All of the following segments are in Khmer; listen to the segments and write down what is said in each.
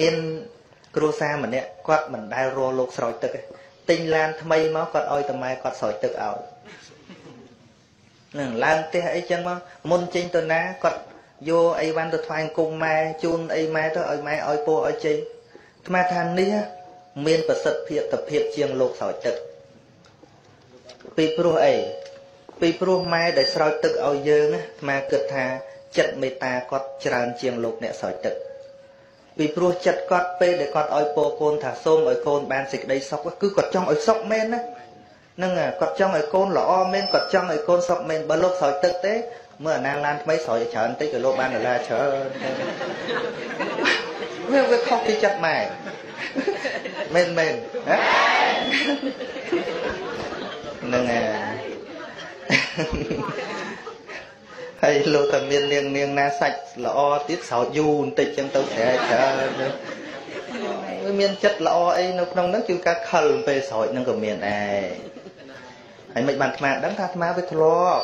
មានគ្រួសារម្នាក់គាត់មិនដែលរលោកស្រោចទឹកទេទិញឡានថ្មីមកគាត់ឲ្យតម៉ែគាត់ស្រោចទឹកឲ្យនឹងឡើងផ្ទះអីចឹងមកមុនចេញទៅណាគាត់យកអីវ៉ាន់ទៅថ្វាយគុំម៉ែជូនអីម៉ែទៅឲ្យម៉ែឲ្យពោឲ្យជ័យអាត្មាថានេះមានប្រសិទ្ធភាពទៅភាពជាងលោកស្រោចទឹកពីព្រោះអីពីព្រោះម៉ែដែលស្រោចទឹកឲ្យយើងណាអាត្មាគិតថាចិត្តមេត្តាគាត់ច្រើនជាងលោកអ្នកស្រោចទឹក ពីព្រោះចិត្តគាត់ពេលដែលគាត់ឲ្យពោកូនថាសូមឲ្យកូនបានសេចក្តីសុខគឺគាត់ចង់ឲ្យសុខមែនណាហ្នឹងគាត់ចង់ឲ្យកូនល្អមែនគាត់ចង់ឲ្យកូនសុខមែនបើលោកស្រោចទឹកទេមើលអាណាឡានថ្មីស្រោចច្រើនតិចក៏លោកបានដុល្លារច្រើនវាវាខុសពីចិត្តម៉ែមែនមែនណាហ្នឹងហើយ លោកតែមាននាងនាងណាសាច់ល្អទៀតស្រោចយូរបន្តិចចឹងទៅស្រែច្រើនវាមានចិត្តល្អអីនៅក្នុងហ្នឹងគឺការខលពេលស្រោចហ្នឹងក៏មានដែរហើយមិនបានអាត្មាដឹងថាអាត្មាវាធ្លាប់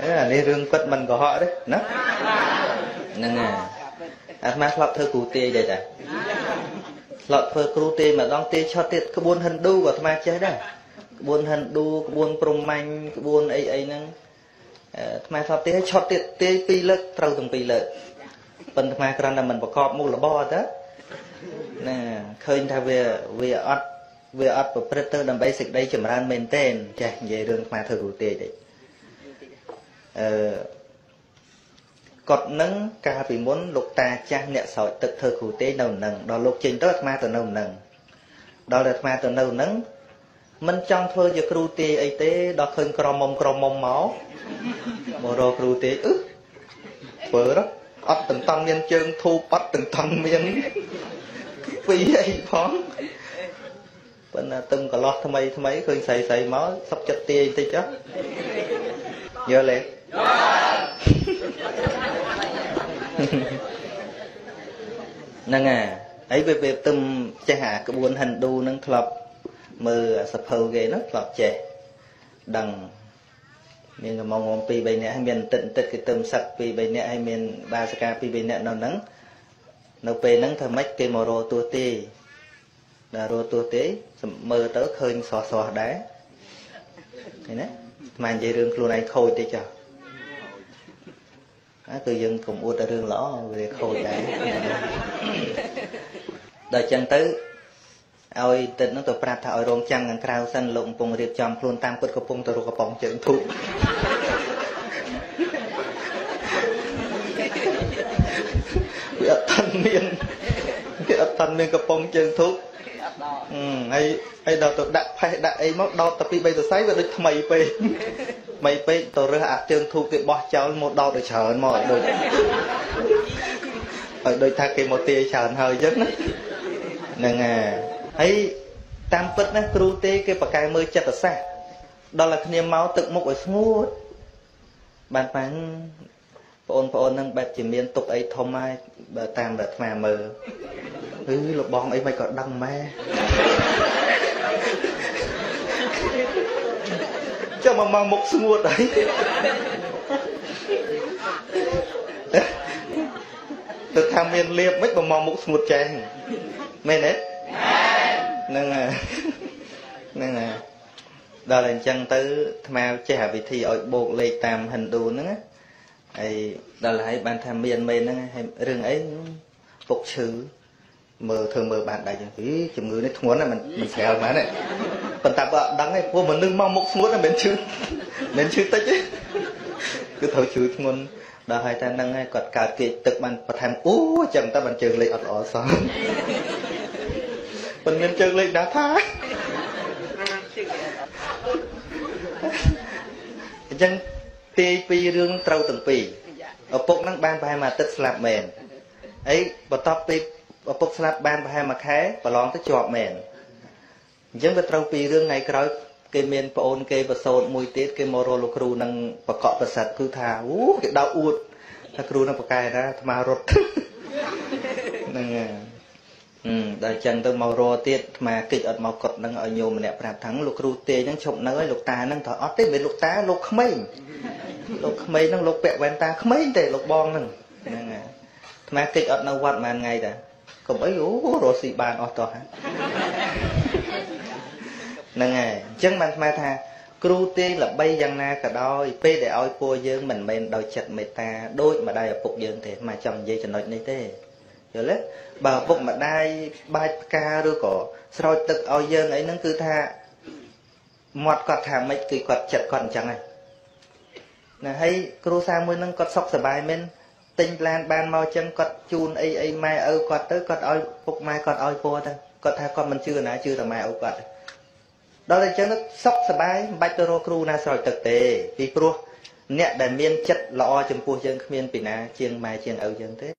អេអានេះរឿងពិតមិនកុហកទេណាហ្នឹងហើយអាត្មាធ្លាប់ធ្វើគ្រូទាយដែរតាធ្លាប់ធ្វើគ្រូទាយម្ដងទាយឆត់ទៀតក្បួនហិណ្ឌូក៏អាត្មាចេះដែរក្បួនហិណ្ឌូក្បួនព្រហ្មញ្ញក្បួនអីអីហ្នឹងអាត្មាធ្លាប់ទាយឆត់ទៀតទាយ2លើកត្រូវទាំង2លើកប៉ុន្តែអាត្មាគ្រាន់តែមិនប្រកបមុខរបរទៅណាឃើញថាវាវាអត់វាអត់ប្រព្រឹត្តទៅដើម្បីសេចក្តីចម្រើនមែនទែនចេះនិយាយរឿងអាត្មាធ្វើគ្រូទាយទេអឺ កត់នឹងកាលពីមុនលោកតាចាស់អ្នកស្រោចទឹកធ្វើគ្រូទេនៅនឹងដល់លោកចេញទៅអាត្មាទៅនៅនឹងដល់តែអាត្មាទៅនៅនឹងមិនចង់ធ្វើជាគ្រូទេអីទេដល់ឃើញក្រមុំក្រមុំមកមករកគ្រូទេអឺធ្វើអត់តន្មានជើងធូបអត់តន្មានពីអីផងប៉ុន្តែទឹមកលោះថ្មីថ្មីឃើញស្រីស្រីមកសុកចិត្តទាយបន្តិចចុះយល់ទេយល់ ហ្នឹងហើយហើយវាវាទឹមចេះអាក្បួនហិណ្ឌូហ្នឹងធ្លាប់មើលសភៅគេហ្នឹងធ្លាប់ចេះដឹងមានកំងង2 3នាក់ហើយមានតិចតិចគេទឹមសឹក2 3នាក់ហើយមានបាសកា2 3នាក់នៅហ្នឹងនៅពេលហ្នឹងធ្វើម៉េចគេមករកទួទេដល់រកទួទេមើលទៅឃើញស្រស់ស្រស់ដែរឃើញណាស្មាននិយាយរឿងខ្លួនឯងខូចតិចចុះ គឺយើងកុំអួតតែរឿងល្អវាខូចដែរដល់ចឹងទៅឲ្យទឹកនោះទៅប្រាប់ថាឲ្យរងចាំខាងក្រៅសិនលោកកំពុងរៀបចំខ្លួនតាមពុតកំពុងទៅរកកំប៉ុងជើងធូបវាអត់តាន់មានវា អត់តាន់មានកំប៉ុងជើងធូបហើយហើយដល់ទៅដាក់ផេះដាក់អីមកដោតតែពី3សរសៃវាដូចថ្មីពេកថ្មីពេកទៅរើសអាជើងធូបគេបោះចោលមកដោតទៅច្រើនមកឲ្យដូចឲ្យដូចថាគេមកទាយច្រើនហើយអញ្ចឹងណាហ្នឹងហើយតាមពិតណាគ្រូទេគេប្រកែមើលចិត្តសាស្ត្រដល់តែគ្នាមកទឹកមុខឲ្យស្ងួតបានប៉ាំងបងប្អូននឹងបែបជាមានទុកអីធំហើយបើតាមតែអាត្មាមើល អឺលបងអីមិនក៏ដឹងម៉ែចាំមកមកមុខស្ងួតហើយទៅថាមានលៀបមិនបើមកមុខស្ងួតចែងមែនទេហ្នឹងហ្នឹងដល់តែអញ្ចឹងទៅអាត្មាចេះអាវិធីឲ្យបូកលេខតាមហិណ្ឌូហ្នឹងណាហើយដល់ហើយបានថាមានមេហ្នឹងហើយរឿងអីពុកឈឺ មើលធ្វើមើលបានដែរចឹងពីជំងឺនេះធ្ងន់ណាស់មិនមិនស្រាលមែនទេប៉ុន្តែបើអត់ដឹងទេព្រោះមនុស្សមកមុខស្ងួតមិនឈឺមិនឈឺតិចទេគឺត្រូវឈឺធ្ងន់ដល់ហើយតែហ្នឹងហើយគាត់កើតគេទឹកបានបន្ថែមអូចឹងតែបានជើងលេខអត់ល្អសោះប៉ុន្មានជើងលេខណាថាអញ្ចឹងទាយពីរឿងត្រូវទាំងពីរឪពុកហ្នឹងបានប្រហែលមួយអាទិត្យស្លាប់មែនហើយបន្ទាប់ពី ឪពុកស្លាប់បានប្រហែលមួយខែប្រឡងទៅជាប់មែនអញ្ចឹងវាត្រូវពីរឿងថ្ងៃក្រោយគេមានប្អូនគេប្រសូតមួយទៀតគេមករកលោកគ្រូនឹងបកកប្រសិទ្ធគឺថាអូគេដៅអួតថាគ្រូនឹងប្រកែណាអាត្មារត់ហ្នឹងហហឹមដល់អញ្ចឹងទៅមករទៀតអាត្មាគិតអត់មកកត់នឹងឲ្យញោមម្នាក់ប្រាប់ថាលោកគ្រូទេហ្នឹងឈប់នៅហើយលោកតាហ្នឹងត្រូវអត់ទេមិនលោកតាលោកក្មេងលោកក្មេងហ្នឹងលោកពាក់វ៉ែនតាក្មេងទេលោកបងហ្នឹងហ្នឹងអាត្មាគិតអត់នៅវត្តប៉ុន្មានថ្ងៃតា កុំអីអូរស់ស៊ីបានអស់តោះហ្នឹងហើយអញ្ចឹងបានអាត្មាថា គ្រូទេល្បីយ៉ាងណាក៏ដោយពេលដែលឲ្យពរយើងមិនមែនដោយចិត្តមេត្តាដូចម្ដាយឪពុកយើងទេមកចង់និយាយចំណុចនេះទេយល់ទេបើឪពុកម្ដាយបាច់ផ្កាឬក៏ស្រោចទឹកឲ្យយើងអីហ្នឹងគឺថាមាត់គាត់ថាម៉េចគឺគាត់ចិត្តគាត់អញ្ចឹងហើយណាហើយគ្រូសាមួយហ្នឹងគាត់សុខសប្បាយមែន ទិញឡានបានមកអញ្ចឹងគាត់ជូនអីអីម៉ែឪគាត់ទៅគាត់ឲ្យពុកម៉ែគាត់ឲ្យពរទៅគាត់ថាគាត់មិនជឿណាជឿតែម៉ែឪគាត់ដល់តែអញ្ចឹងសុខសប្បាយមិនបាច់ទៅរកគ្រូណាស្រោចទឹកទេពីព្រោះអ្នកដែលមានចិត្តល្អចំពោះយើងគ្មានពីណាជាងម៉ែជាងឪយើងទេ